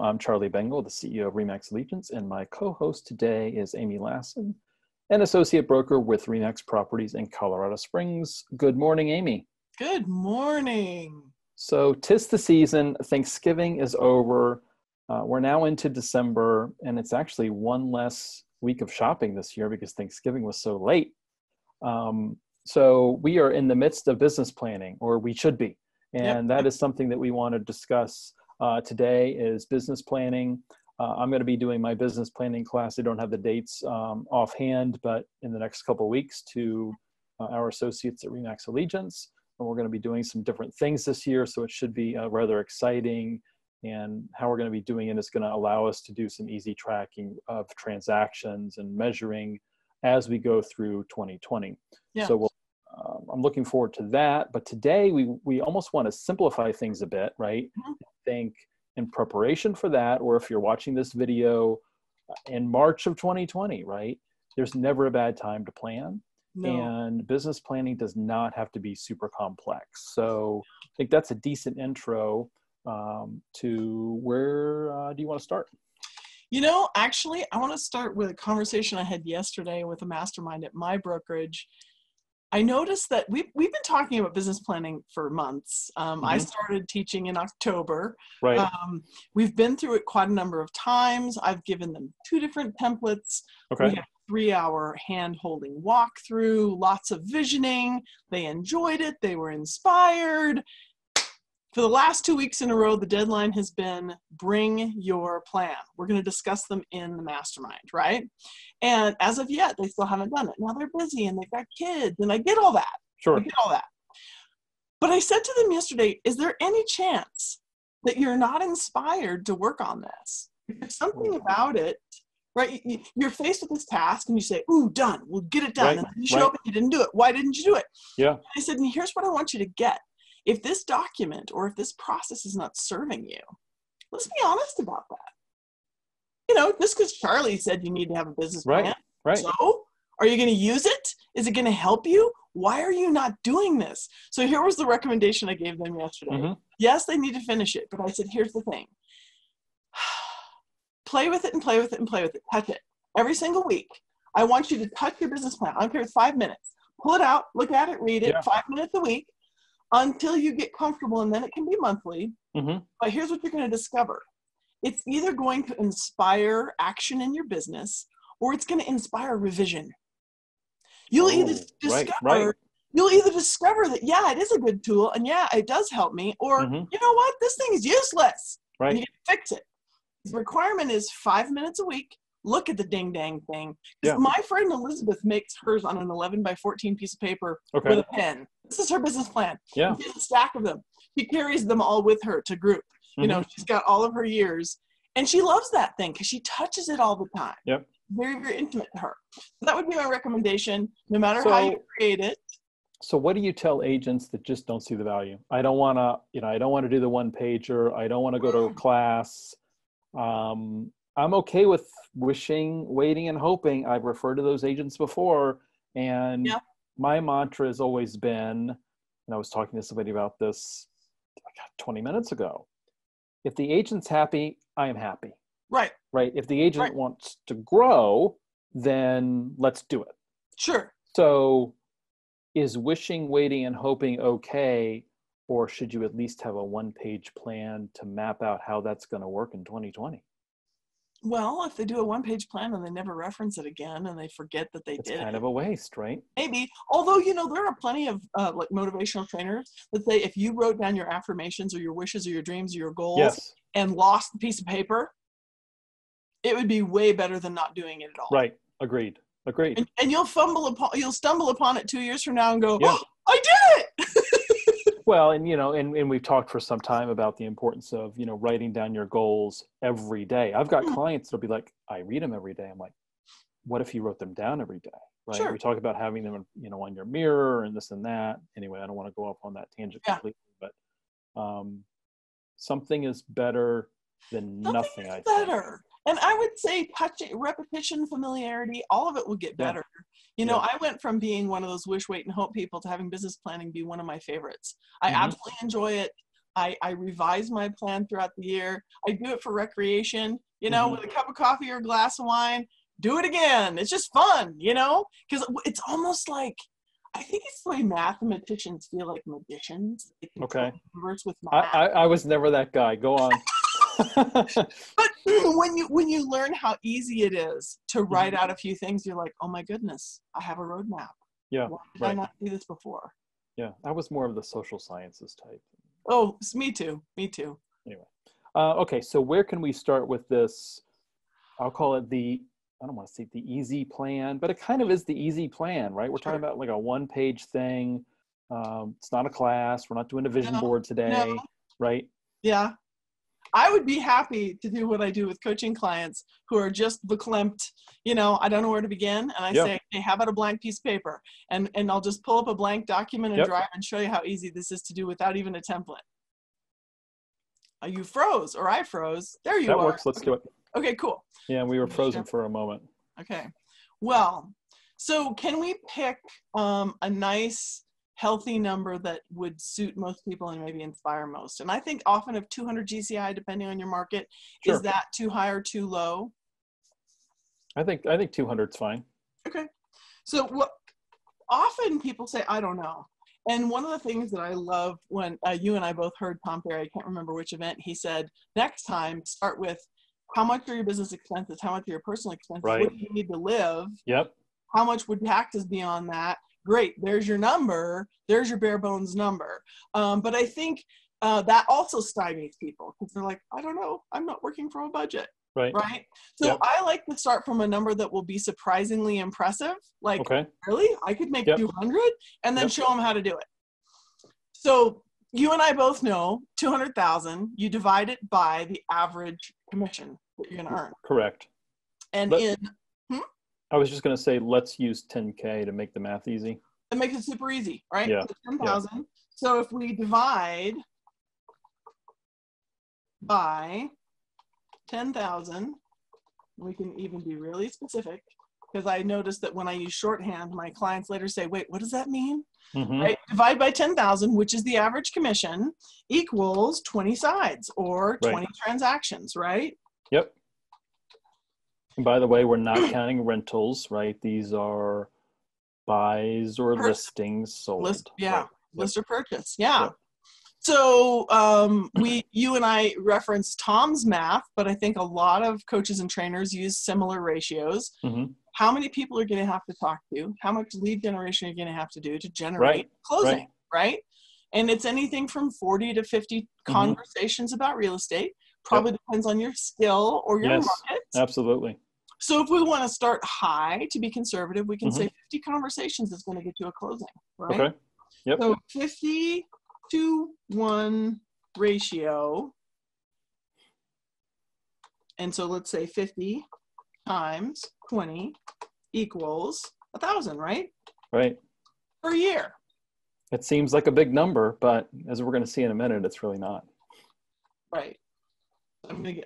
I'm Charlie Bengel, the CEO of Remax Allegiance, and my co host today is Amy Lassen, an associate broker with Remax Properties in Colorado Springs. Good morning, Amy. Good morning. So, tis the season, Thanksgiving is over. Uh, we're now into December, and it's actually one less week of shopping this year because Thanksgiving was so late. Um, so, we are in the midst of business planning, or we should be. And yep. that is something that we want to discuss uh, today is business planning. Uh, I'm going to be doing my business planning class. I don't have the dates um, offhand, but in the next couple weeks to uh, our associates at Remax Allegiance. And we're going to be doing some different things this year, so it should be uh, rather exciting. And how we're going to be doing it is going to allow us to do some easy tracking of transactions and measuring as we go through 2020. Yeah. So we'll um, I'm looking forward to that. But today we we almost want to simplify things a bit, right? Mm-hmm. Think in preparation for that, or if you're watching this video in March of 2020, right? There's never a bad time to plan. No. And business planning does not have to be super complex. So I think that's a decent intro um, to where uh, do you want to start? You know, actually, I want to start with a conversation I had yesterday with a mastermind at my brokerage. I noticed that we've, we've been talking about business planning for months. Um, mm-hmm. I started teaching in October. Right. Um, we've been through it quite a number of times. I've given them two different templates. Okay. We have three hour hand holding walkthrough, lots of visioning. They enjoyed it, they were inspired for the last two weeks in a row, the deadline has been bring your plan. We're going to discuss them in the mastermind, right? And as of yet, they still haven't done it. Now they're busy and they've got kids, and I get all that. Sure. I get all that. But I said to them yesterday, is there any chance that you're not inspired to work on this? There's something about it, right? You're faced with this task and you say, ooh, done, we'll get it done. Right. And you show right. up and you didn't do it. Why didn't you do it? Yeah. I said, and here's what I want you to get if this document or if this process is not serving you, let's be honest about that. You know, just because Charlie said you need to have a business plan. Right. Right. So, are you going to use it? Is it going to help you? Why are you not doing this? So, here was the recommendation I gave them yesterday. Mm-hmm. Yes, they need to finish it, but I said, here's the thing play with it and play with it and play with it. Touch it every single week. I want you to touch your business plan. I don't care if it's five minutes. Pull it out, look at it, read it, yeah. five minutes a week until you get comfortable, and then it can be monthly. Mm-hmm. But here's what you're going to discover it's either going to inspire action in your business or it's going to inspire revision. You'll oh, either discover. Right, right. You'll either discover that yeah, it is a good tool, and yeah, it does help me, or mm-hmm. you know what, this thing is useless. Right. You can fix it. The requirement is five minutes a week look at the ding dang thing. Yeah. My friend Elizabeth makes hers on an 11 by 14 piece of paper okay. with a pen. This is her business plan. Yeah. She has a stack of them. She carries them all with her to group. Mm-hmm. You know, mm-hmm. she's got all of her years. And she loves that thing because she touches it all the time. Yep. Very, very intimate to her. So that would be my recommendation, no matter so, how you create it. So what do you tell agents that just don't see the value? I don't want to, you know, I don't want to do the one pager. I don't want to go to a class. Um, I'm okay with wishing, waiting, and hoping. I've referred to those agents before, and yeah. My mantra has always been, and I was talking to somebody about this 20 minutes ago. If the agent's happy, I am happy. Right. Right. If the agent right. wants to grow, then let's do it. Sure. So, is wishing, waiting, and hoping okay, or should you at least have a one page plan to map out how that's going to work in 2020? Well, if they do a one-page plan and they never reference it again, and they forget that they it's did, kind of a waste, right? Maybe. Although you know there are plenty of uh, like motivational trainers that say if you wrote down your affirmations or your wishes or your dreams or your goals yes. and lost the piece of paper, it would be way better than not doing it at all. Right. Agreed. Agreed. And, and you'll fumble upon, you'll stumble upon it two years from now and go, yeah. oh, I did. Well and you know and, and we've talked for some time about the importance of you know writing down your goals every day. I've got mm-hmm. clients that'll be like i read them every day. I'm like what if you wrote them down every day? Right? Sure. we talk about having them you know on your mirror and this and that. Anyway i don't want to go off on that tangent yeah. completely but um something is better than something nothing i better and i would say touching repetition familiarity all of it will get better. You know, yeah. I went from being one of those wish, wait, and hope people to having business planning be one of my favorites. I mm-hmm. absolutely enjoy it. I, I revise my plan throughout the year. I do it for recreation, you know, mm-hmm. with a cup of coffee or a glass of wine. Do it again. It's just fun, you know, because it's almost like I think it's the way mathematicians feel like magicians. Okay. With math. I, I, I was never that guy. Go on. But when you when you learn how easy it is to write mm-hmm. out a few things, you're like, oh my goodness, I have a roadmap. Yeah. Why did right. I not do this before? Yeah, I was more of the social sciences type. Oh, me too. Me too. Anyway, uh, okay. So where can we start with this? I'll call it the. I don't want to say the easy plan, but it kind of is the easy plan, right? We're sure. talking about like a one-page thing. Um, it's not a class. We're not doing a vision no, board today, no. right? Yeah. I would be happy to do what I do with coaching clients who are just verklempt, you know, I don't know where to begin. And I yep. say, hey, how about a blank piece of paper? And, and I'll just pull up a blank document and yep. drive and show you how easy this is to do without even a template. You froze or I froze. There you that are. That works. Let's okay. do it. Okay, cool. Yeah, we were frozen for a moment. Okay. Well, so can we pick um, a nice healthy number that would suit most people and maybe inspire most. And I think often of 200 GCI, depending on your market, sure. is that too high or too low? I think I think 200 is fine. Okay. So what often people say, I don't know. And one of the things that I love when uh, you and I both heard Tom Ferry, I can't remember which event, he said, next time start with how much are your business expenses? How much are your personal expenses? Right. What do you need to live? Yep. How much would taxes be on that? Great there's your number there's your bare bones number. Um, but i think uh, that also stymies people because they're like i don't know i'm not working from a budget. Right. Right? So yep. i like to start from a number that will be surprisingly impressive like okay. really? I could make yep. 200 and then yep. show them how to do it. So you and i both know 200000 you divide it by the average commission that you're going to earn. Correct. And but, in I was just going to say, let's use 10K to make the math easy. It makes it super easy, right? Yeah. So 10,000. Yeah. So if we divide by 10,000, we can even be really specific because I noticed that when I use shorthand, my clients later say, wait, what does that mean? Mm-hmm. Right? Divide by 10,000, which is the average commission, equals 20 sides or 20 right. transactions, right? Yep. And by the way, we're not counting rentals, right? These are buys or listings sold. List, yeah, right. list or purchase. Yeah. Yep. So um, we, you and I referenced Tom's math, but I think a lot of coaches and trainers use similar ratios. Mm-hmm. How many people are going to have to talk to? How much lead generation are you going to have to do to generate right. closing? Right. right. And it's anything from 40 to 50 mm-hmm. conversations about real estate. Probably yep. depends on your skill or your yes, market. Absolutely. So if we want to start high to be conservative, we can mm-hmm. say 50 conversations is going to get you a closing, right? Okay. Yep. So 50 to 1 ratio. And so let's say 50 times 20 equals a 1,000, right? Right. Per year. It seems like a big number, but as we're going to see in a minute, it's really not. Right. I'm going to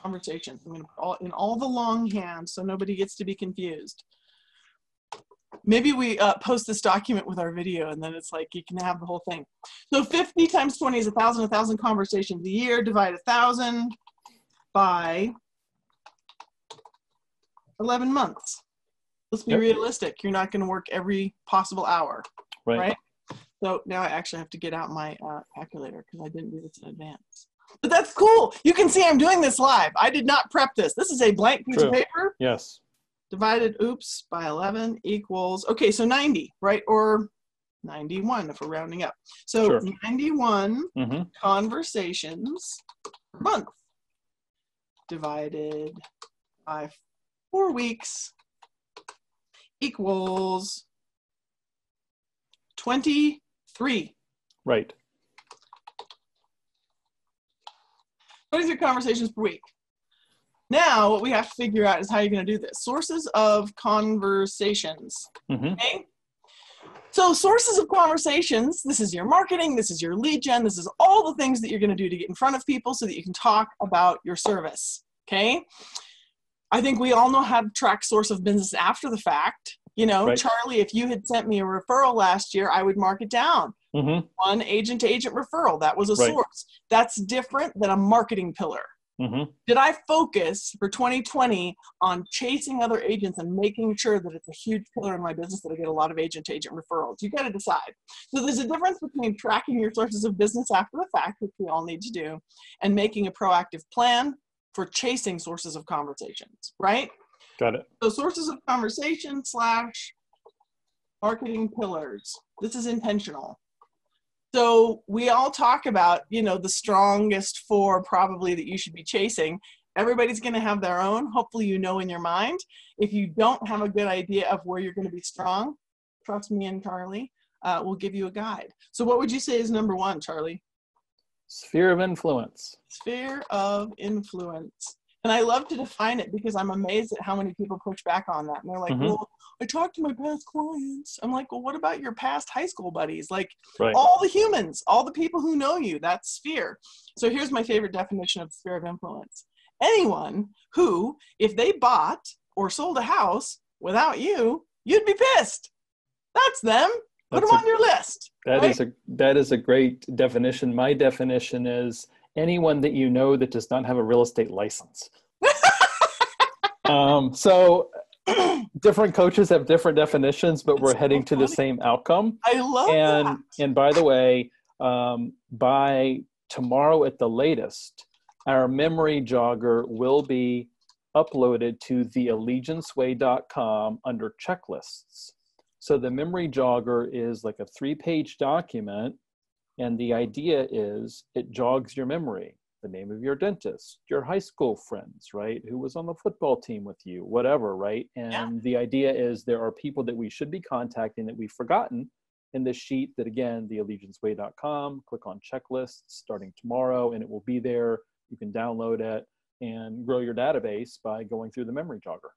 get conversations. I'm going to put all in all the longhand so nobody gets to be confused. Maybe we uh, post this document with our video and then it's like you can have the whole thing. So 50 times 20 is a 1,000, 1,000 conversations a year. Divide a 1,000 by 11 months. Let's be yep. realistic. You're not going to work every possible hour, right. right? So now I actually have to get out my uh, calculator because I didn't do this in advance. But that's cool. You can see I'm doing this live. I did not prep this. This is a blank piece True. of paper. Yes. Divided, oops, by 11 equals, okay, so 90, right? Or 91 if we're rounding up. So sure. 91 mm-hmm. conversations per month divided by four weeks equals 23. Right. 23 conversations per week. Now, what we have to figure out is how you're going to do this. Sources of conversations. Mm-hmm. Okay. So, sources of conversations this is your marketing, this is your lead gen, this is all the things that you're going to do to get in front of people so that you can talk about your service. Okay. I think we all know how to track source of business after the fact. You know, right. Charlie, if you had sent me a referral last year, I would mark it down. Mm-hmm. One agent to agent referral. That was a right. source. That's different than a marketing pillar. Mm-hmm. Did I focus for 2020 on chasing other agents and making sure that it's a huge pillar in my business that I get a lot of agent to agent referrals? You got to decide. So there's a difference between tracking your sources of business after the fact, which we all need to do, and making a proactive plan for chasing sources of conversations, right? Got it. So sources of conversation slash marketing pillars. This is intentional. So we all talk about, you know, the strongest four probably that you should be chasing. Everybody's going to have their own. Hopefully, you know in your mind. If you don't have a good idea of where you're going to be strong, trust me and Charlie, uh, we'll give you a guide. So, what would you say is number one, Charlie? Sphere of influence. Sphere of influence. And I love to define it because I'm amazed at how many people push back on that. And they're like, mm-hmm. well, I talked to my past clients. I'm like, well, what about your past high school buddies? Like right. all the humans, all the people who know you, that's sphere. So here's my favorite definition of sphere of influence anyone who, if they bought or sold a house without you, you'd be pissed. That's them. Put that's them a, on your list. That right? is a that is a great definition. My definition is anyone that you know that does not have a real estate license. um, so different coaches have different definitions, but That's we're heading so to the same outcome. I love and, that. And by the way, um, by tomorrow at the latest, our memory jogger will be uploaded to the allegianceway.com under checklists. So the memory jogger is like a three page document and the idea is it jogs your memory the name of your dentist, your high school friends, right? Who was on the football team with you, whatever, right? And yeah. the idea is there are people that we should be contacting that we've forgotten in this sheet that again, theallegianceway.com, click on checklists starting tomorrow and it will be there. You can download it and grow your database by going through the memory jogger.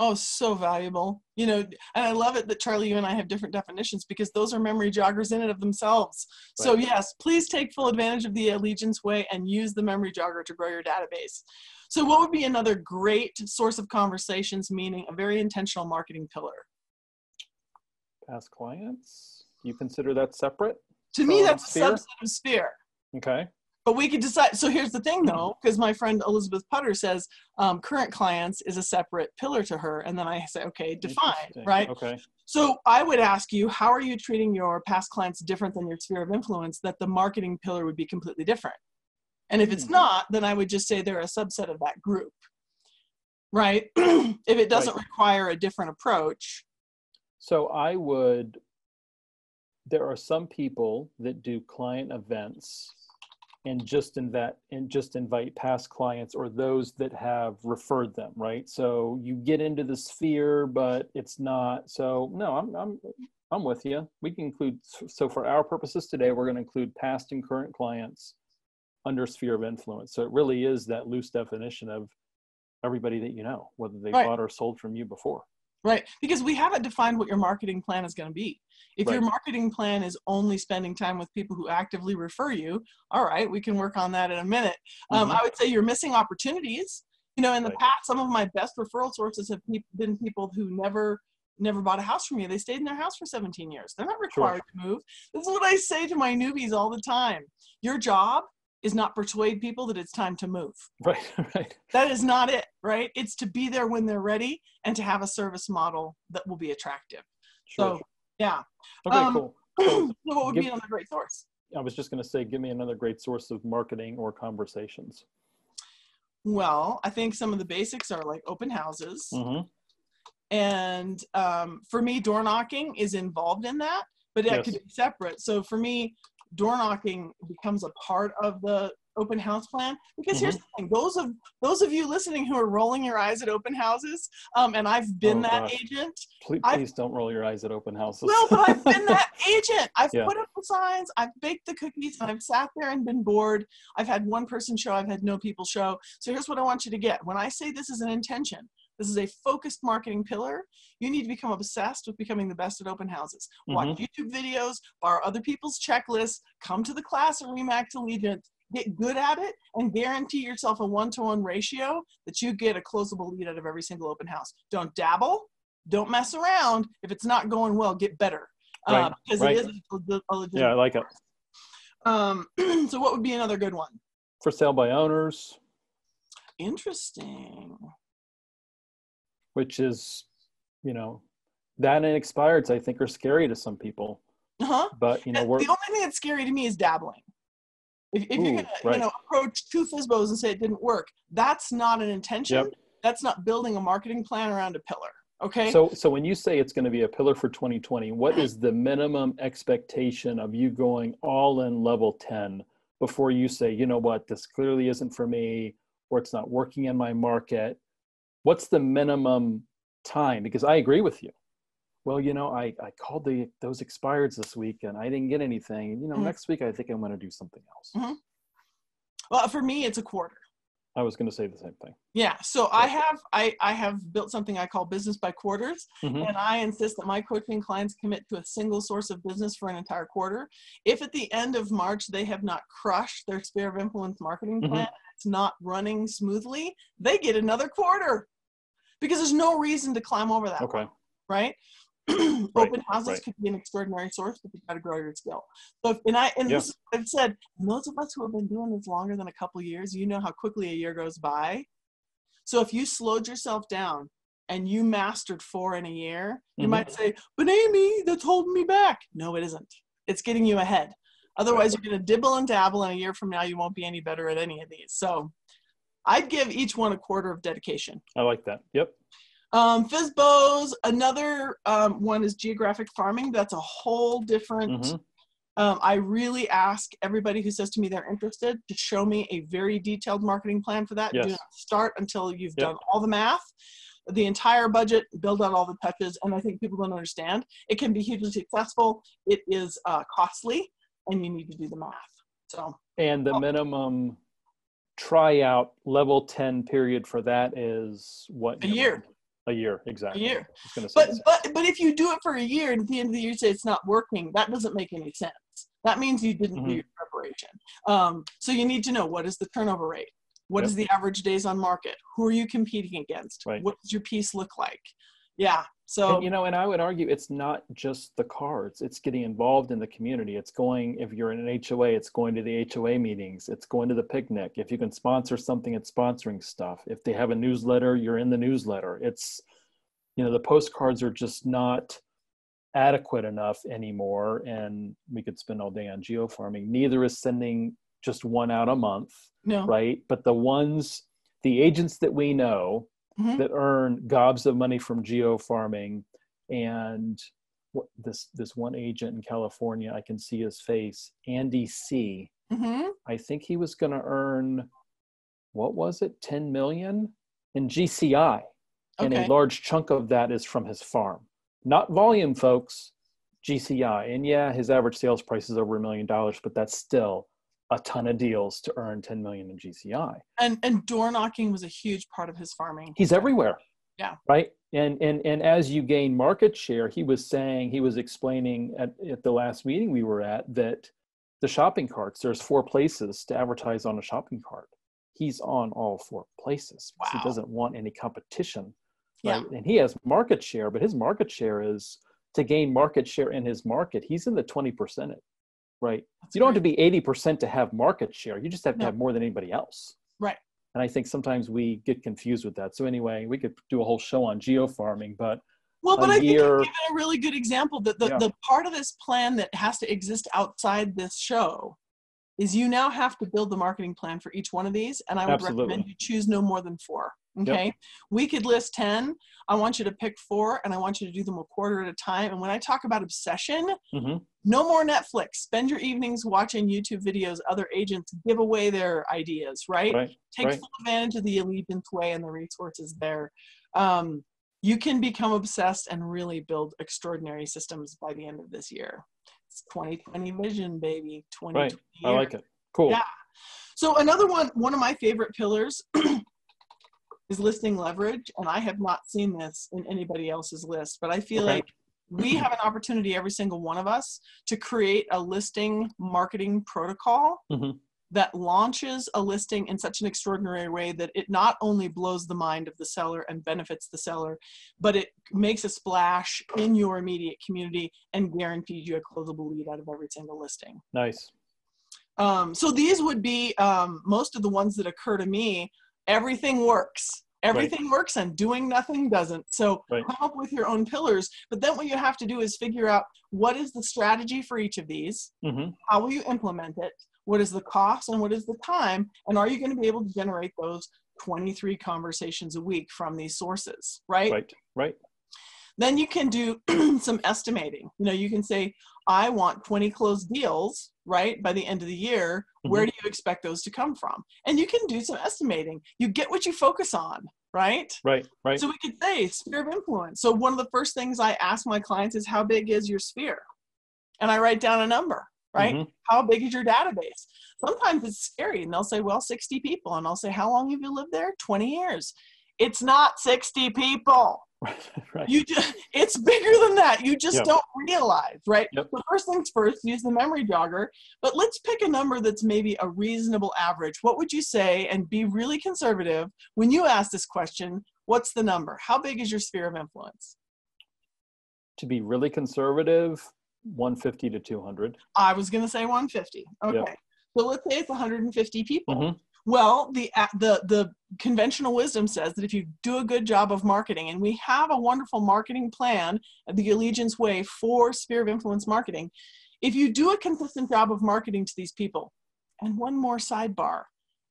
Oh, so valuable. You know, and I love it that Charlie, you and I have different definitions because those are memory joggers in and of themselves. Right. So, yes, please take full advantage of the Allegiance Way and use the memory jogger to grow your database. So, what would be another great source of conversations, meaning a very intentional marketing pillar? Past clients? You consider that separate? To me, that's sphere? a subset of sphere. Okay but we could decide. So here's the thing, though, because my friend Elizabeth Putter says um, current clients is a separate pillar to her, and then I say, okay, define, right? Okay. So I would ask you, how are you treating your past clients different than your sphere of influence? That the marketing pillar would be completely different. And if it's hmm. not, then I would just say they're a subset of that group, right? if it doesn't right. require a different approach. So I would. There are some people that do client events and just invite and just invite past clients or those that have referred them right? So you get into the sphere but it's not so no i'm i'm i'm with you we can include so for our purposes today we're going to include past and current clients under sphere of influence. So it really is that loose definition of everybody that you know whether they right. bought or sold from you before right because we haven't defined what your marketing plan is going to be if right. your marketing plan is only spending time with people who actively refer you, all right, we can work on that in a minute. Um, mm-hmm. I would say you're missing opportunities. You know, in the right. past, some of my best referral sources have been people who never never bought a house from you. They stayed in their house for 17 years. They're not required sure. to move. This is what I say to my newbies all the time. Your job is not persuade people that it's time to move. Right, right. That is not it, right? It's to be there when they're ready and to have a service model that will be attractive. Sure. So yeah. Okay, um, cool. So, what would give, be another great source? I was just going to say, give me another great source of marketing or conversations. Well, I think some of the basics are like open houses. Mm-hmm. And um, for me, door knocking is involved in that, but it yes. could be separate. So for me, door knocking becomes a part of the open house plan because mm-hmm. here's the thing those of those of you listening who are rolling your eyes at open houses um, and i've been oh, that gosh. agent please, please don't roll your eyes at open houses well but i've been that agent i've yeah. put up the signs i've baked the cookies and i've sat there and been bored i've had one person show i've had no people show so here's what i want you to get when i say this is an intention this is a focused marketing pillar. You need to become obsessed with becoming the best at open houses. Watch mm-hmm. YouTube videos, borrow other people's checklists, come to the class at Remax Allegiance, get good at it and guarantee yourself a one-to-one ratio that you get a closable lead out of every single open house. Don't dabble, Don't mess around. If it's not going well, get better. Uh, Right, because right. it is a, a legitimate Yeah, I like it. Um, so what would be another good one? For sale by owners, Interesting. Which is, you know, that and expireds, I think, are scary to some people. Uh-huh. But you know, we're the only thing that's scary to me is dabbling. If, if you're gonna, right. you know, approach two FSBOs and say it didn't work, that's not an intention. Yep. That's not building a marketing plan around a pillar. Okay. So, so when you say it's going to be a pillar for 2020, what is the minimum expectation of you going all in level 10 before you say, you know what, this clearly isn't for me, or it's not working in my market? What's the minimum time? Because I agree with you. Well, you know, I, I called the those expireds this week and I didn't get anything. You know, Mhm. next week I think I'm going to do something else. well, for me, it's a quarter. I was going to say the same thing. Yeah. So I have I I have built something I call business by quarters, Mhm. and I insist that my coaching clients commit to a single source of business for an entire quarter. If at the end of March they have not crushed their sphere of influence marketing Mhm. plan, it's not running smoothly, they get another quarter because there's no reason to climb over that. Okay. right? Open houses right. could be an extraordinary source, but you got to grow your skill. So, if, and I and Yeah. this is what I've said, those of us who have been doing this longer than a couple years, you know how quickly a year goes by. So if you slowed yourself down and you mastered four in a year, you Mhm. might say, "But Amy, that's holding me back." No, it isn't. It's getting you ahead. Otherwise, you're going to dibble and dabble, and a year from now, you won't be any better at any of these. So, I'd give each one a quarter of dedication. I like that. Yep. Um, FSBOs, another um, one is geographic farming. That's a whole different. Mhm. Um, I really ask everybody who says to me they're interested to show me a very detailed marketing plan for that. Do Yes. not start until you've Yep. done all the math, the entire budget, build out all the touches. And I think people don't understand. It can be hugely successful. It is uh, costly, and you need to do the math. So And the Oh. minimum tryout level 10 period for that is what? A year. A year, exactly. A year. I gonna say but but but if you do it for a year and at the end of the year you say it's not working that doesn't make any sense that means you didn't do Mhm. your preparation um, so you need to know what is the turnover rate What is Yep. the average days on market who are you competing against Right. what does your piece look like yeah so and, you know, and I would argue it's not just the cards. It's getting involved in the community. It's going, if you're in an HOA, it's going to the HOA meetings. It's going to the picnic. If you can sponsor something, it's sponsoring stuff. If they have a newsletter, you're in the newsletter. It's, you know, the postcards are just not adequate enough anymore. And we could spend all day on geofarming. Neither is sending just one out a month, no right? But the ones, the agents that we know, Mhm. that earn gobs of money from geo farming and what this this one agent in california i can see his face andy c. Hmm i think he was going to earn what was it 10 million in gci and okay. a large chunk of that is from his farm. Not volume folks gci and yeah his average sales price is over a million dollars but that's still a ton of deals to earn 10 million in gci and and door knocking was a huge part of his farming. He's everywhere. Yeah. right? And and and as you gain market share he was saying he was explaining at, at the last meeting we were at that the shopping carts there's four places to advertise on a shopping cart. He's on all four places Wow. he doesn't want any competition Yeah. and he has market share but his market share is to gain market share in his market he's in the 20% right That's you don't have to be 80% to have market share you just have to No. have more than anybody else Right. and i think sometimes we get confused with that so anyway we could do a whole show on geo farming but Well, but I think year- you've given a really good example that the, Yeah. the part of this plan that has to exist outside this show is you now have to build the marketing plan for each one of these. And I would Absolutely. recommend you choose no more than four. Okay. We could list 10. I want you to pick four and I want you to do them a quarter at a time. And when I talk about obsession, Mhm. no more Netflix. Spend your evenings watching YouTube videos, other agents give away their ideas, right? right take Right. full advantage of the allegiance way and the resources there um, you can become obsessed and really build extraordinary systems by the end of this year it's 2020 vision baby 2020 Right. i like it cool Yeah. so another one one of my favorite pillars is listing leverage and i have not seen this in anybody else's list but i feel Okay. like we have an opportunity every single one of us to create a listing marketing protocol Mhm. that launches a listing in such an extraordinary way that it not only blows the mind of the seller and benefits the seller, but it makes a splash in your immediate community and guarantees you a closable lead out of every single listing. Nice. Um, so these would be um, most of the ones that occur to me. Everything works. Everything right. works and doing nothing doesn't. So right. come up with your own pillars. But then what you have to do is figure out what is the strategy for each of these? Mm-hmm. How will you implement it? What is the cost and what is the time? And are you going to be able to generate those 23 conversations a week from these sources? Right? Right, right. Then you can do some estimating. You know, you can say, I want 20 closed deals, right, by the end of the year. Mm-hmm. Where do you expect those to come from? And you can do some estimating. You get what you focus on, right? Right, right. So we could say sphere of influence. So one of the first things I ask my clients is, How big is your sphere? And I write down a number, right? Mm-hmm. How big is your database? Sometimes it's scary, and they'll say, Well, 60 people. And I'll say, How long have you lived there? 20 years. It's not 60 people. right. You just it's bigger than that. You just yep. don't realize, right? Yep. So first things first, use the memory jogger. But let's pick a number that's maybe a reasonable average. What would you say and be really conservative when you ask this question? What's the number? How big is your sphere of influence? To be really conservative, 150 to 200. I was going to say 150. Okay. Yep. So let's say it's 150 people. Mm-hmm. Well, the the the conventional wisdom says that if you do a good job of marketing, and we have a wonderful marketing plan, the Allegiance Way for sphere of influence marketing, if you do a consistent job of marketing to these people, and one more sidebar,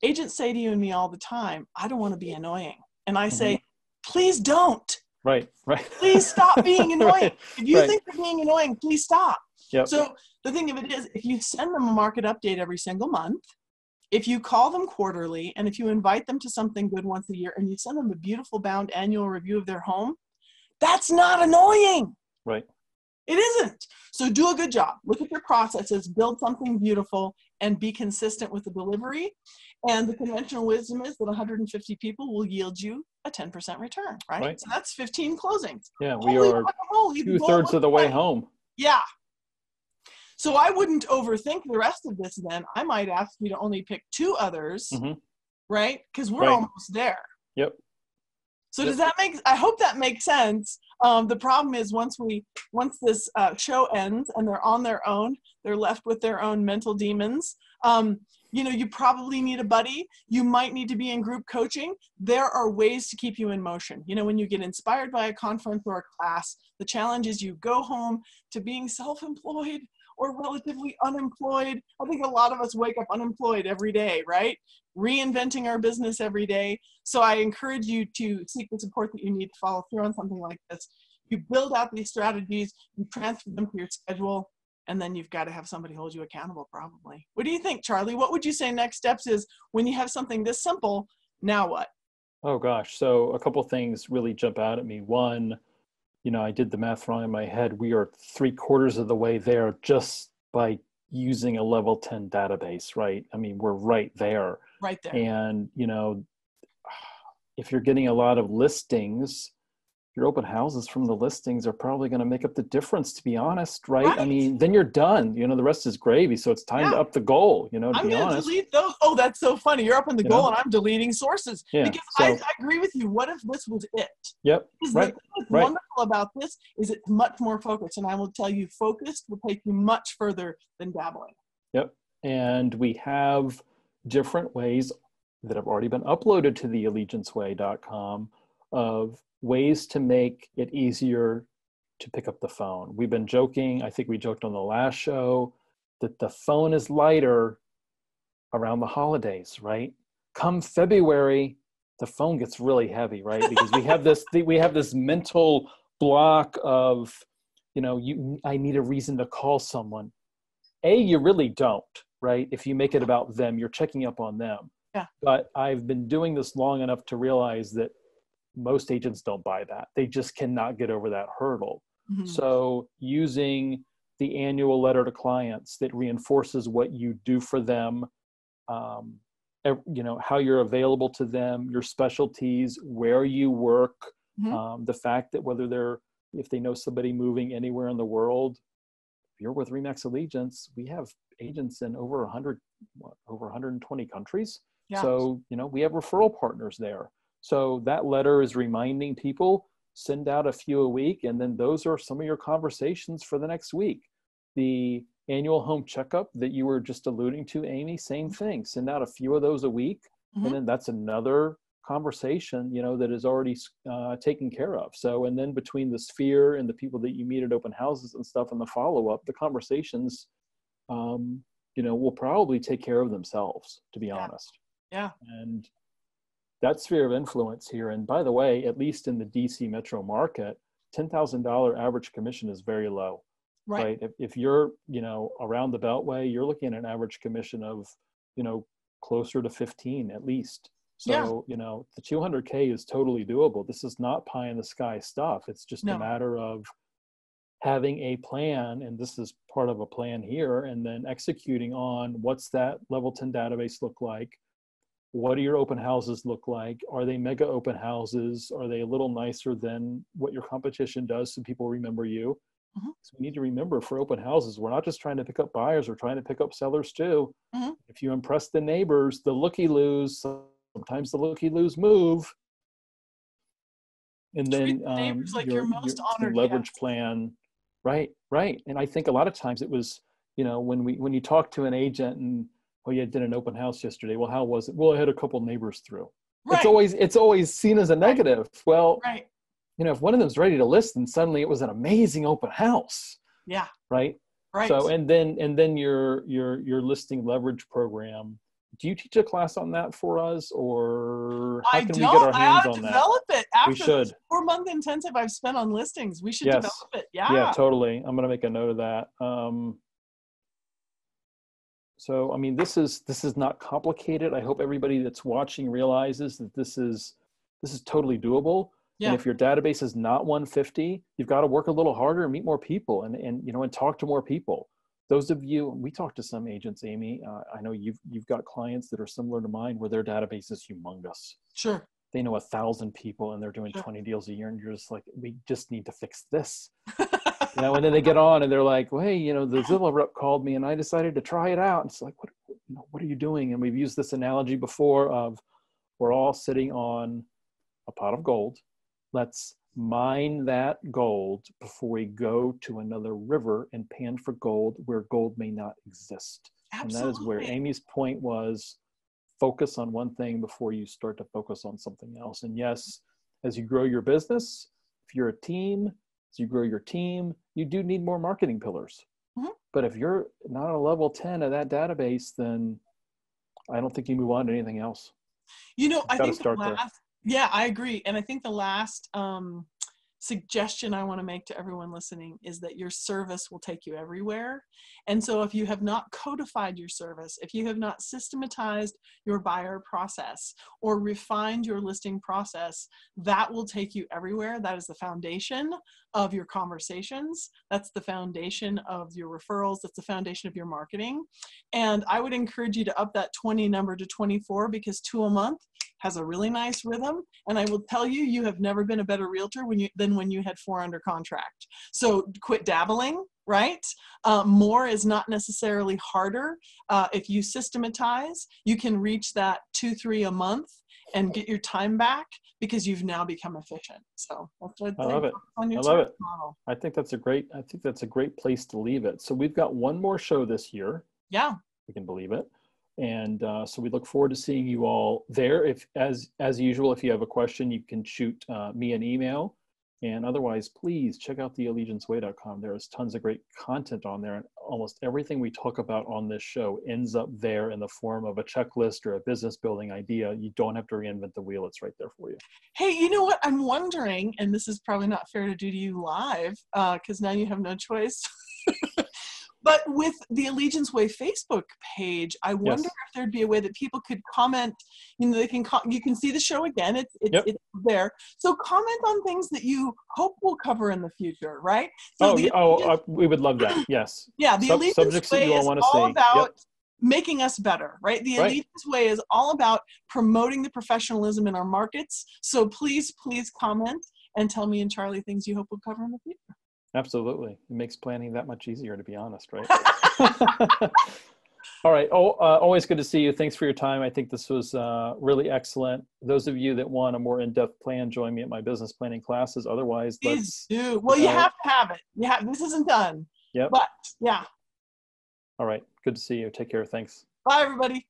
agents say to you and me all the time, "I don't want to be annoying," and I say, mm-hmm. "Please don't." Right, right. please stop being annoying. right. If you right. think you're being annoying, please stop. Yep. So the thing of it is, if you send them a market update every single month, if you call them quarterly and if you invite them to something good once a year and you send them a beautiful bound annual review of their home, that's not annoying. Right. It isn't. So do a good job. Look at your processes, build something beautiful, and be consistent with the delivery. And the conventional wisdom is that 150 people will yield you a 10% return, right? right. So that's 15 closings. Yeah, we holy are two thirds of the way home. Yeah, so I wouldn't overthink the rest of this then. I might ask you to only pick two others, mm-hmm. right? Because we're right. almost there. Yep. So yep. does that make? I hope that makes sense. Um, the problem is once we once this uh, show ends and they're on their own, they're left with their own mental demons. Um, you know, you probably need a buddy. You might need to be in group coaching. There are ways to keep you in motion. You know, when you get inspired by a conference or a class, the challenge is you go home to being self-employed or relatively unemployed. I think a lot of us wake up unemployed every day, right? Reinventing our business every day. So I encourage you to seek the support that you need to follow through on something like this. You build out these strategies, you transfer them to your schedule, and then you've got to have somebody hold you accountable probably. What do you think, Charlie? What would you say next steps is when you have something this simple, now what? Oh gosh, so a couple things really jump out at me. One, you know, I did the math wrong in my head. We are three quarters of the way there just by using a level 10 database, right? I mean, we're right there. Right there. And, you know, if you're getting a lot of listings, your open houses from the listings are probably going to make up the difference to be honest right? right? i mean then you're done you know the rest is gravy so it's time yeah. to up the goal you know to i'm going to delete those oh that's so funny you're up in the you goal know? and i'm deleting sources yeah. because so, I, I, agree with you what if this was it yep because right. what's right. wonderful about this is it's much more focused and i will tell you focused will take you much further than dabbling yep and we have different ways that have already been uploaded to the allegianceway.com of ways to make it easier to pick up the phone. We've been joking, I think we joked on the last show, that the phone is lighter around the holidays, right? Come February, the phone gets really heavy, right? Because we have this we have this mental block of, you know, you I need a reason to call someone. A, you really don't, right? If you make it about them, you're checking up on them. Yeah. But I've been doing this long enough to realize that most agents don't buy that. They just cannot get over that hurdle. Mm-hmm. So using the annual letter to clients that reinforces what you do for them, um, you know how you're available to them, your specialties, where you work, mm-hmm. um, the fact that whether they're if they know somebody moving anywhere in the world, if you're with Remax Allegiance, we have agents in over 100, what, over 120 countries. Yeah. So, you know, we have referral partners there. So that letter is reminding people send out a few a week, and then those are some of your conversations for the next week. The annual home checkup that you were just alluding to, Amy, same thing. Send out a few of those a week, Mhm. and then that's another conversation, you know, that is already uh, taken care of. So, and then between the sphere and the people that you meet at open houses and stuff, and the follow up, the conversations, um, you know, will probably take care of themselves, to be Yeah. honest. Yeah. And that sphere of influence here, and by the way, at least in the DC metro market, $10,000 average commission is very low Right. right? If, if you're, you know, around the beltway, you're looking at an average commission of, you know, closer to 15 at least. So, Yeah. you know, the 200K is totally doable. This is not pie in the sky stuff. It's just No. a matter of having a plan, and this is part of a plan here, and then executing on what's that level 10 database look like? What do your open houses look like? Are they mega open houses? Are they a little nicer than what your competition does so people remember you? Mhm. So we need to remember for open houses, we're not just trying to pick up buyers, we're trying to pick up sellers too. Mhm. If you impress the neighbors, the looky loos, sometimes the looky loos move. And Treat then the um, like your most your honored leverage plan, right, right. And I think a lot of times it was, you know, when we when you talk to an agent and oh yeah, I did an open house yesterday. Well, how was it? Well, I had a couple neighbors through. Right. It's always it's always seen as a negative. Well, right. you know, if one of them's ready to list, then suddenly it was an amazing open house, Yeah. right? Right. So and then and then your your your listing leverage program. Do you teach a class on that for us, or how I can don't. we get our I hands ought to on that? develop it after We should. four month intensive I've spent on listings. We should Yes. develop it. Yeah. Yeah, totally. I'm gonna make a note of that. Um, so I mean, this is this is not complicated. I hope everybody that's watching realizes that this is this is totally doable. Yeah. And if your database is not 150, you've got to work a little harder and meet more people and and you know and talk to more people. Those of you, we talked to some agents, Amy. Uh, I know you've you've got clients that are similar to mine where their database is humongous. Sure. They know a thousand people and they're doing Sure. 20 deals a year, and you're just like, we just need to fix this you know, and then they get on and they're like, well, hey, you know, the Zillow rep called me and I decided to try it out. And it's like, what, you know, what are you doing? And we've used this analogy before of we're all sitting on a pot of gold. Let's mine that gold before we go to another river and pan for gold where gold may not exist. Absolutely. And that is where Amy's point was focus on one thing before you start to focus on something else. And yes, as you grow your business, if you're a team, you grow your team, you do need more marketing pillars. Mhm. But if you're not a level 10 of that database, then I don't think you move on to anything else. You know, I gotta think the start there. yeah, I agree. And I think the last um, suggestion I want to make to everyone listening is that your service will take you everywhere. And so if you have not codified your service, if you have not systematized your buyer process or refined your listing process, that will take you everywhere. That is the foundation of your conversations. That's the foundation of your referrals. That's the foundation of your marketing. And I would encourage you to up that 20 number to 24 because two a month has a really nice rhythm. And I will tell you, you have never been a better realtor when you than when you had four under contract. So quit dabbling. Right? Uh, more is not necessarily harder. Uh, if you systematize, you can reach that two, three a month and get your time back because you've now become efficient. So that's what I love it. On your I love it. Model. I think that's a great, I think that's a great place to leave it. So we've got one more show this year. Yeah. we can believe it. And uh, so we look forward to seeing you all there. If, as as usual, if you have a question, you can shoot uh, me an email. And otherwise, please check out the allegianceway.com. There is tons of great content on there, and almost everything we talk about on this show ends up there in the form of a checklist or a business building idea. You don't have to reinvent the wheel; it's right there for you. Hey, you know what? I'm wondering, and this is probably not fair to do to you live because now you have no choice. but with the Allegiance Way Facebook page, I wonder Yes. if there'd be a way that people could comment. You know, they can co- you can see the show again. It's it's, Yep. it's there. So comment on things that you hope we'll cover in the future, right? So oh, the oh, uh, we would love that. Yes. yeah, the sub- Allegiance Way you all is all see. Yep. about making us better, right? The Right. Allegiance Way is all about promoting the professionalism in our markets. So please, please comment and tell me and Charlie things you hope we'll cover in the future. Absolutely. It makes planning that much easier, to be honest, right? All right. Oh, uh, always good to see you. Thanks for your time. I think this was uh, really excellent. Those of you that want a more in-depth plan, join me at my business planning classes. Otherwise, Please do. Well, you uh, have to have it. Yeah, this isn't done. Yeah. But yeah. All right. Good to see you. Take care. Thanks. Bye, everybody.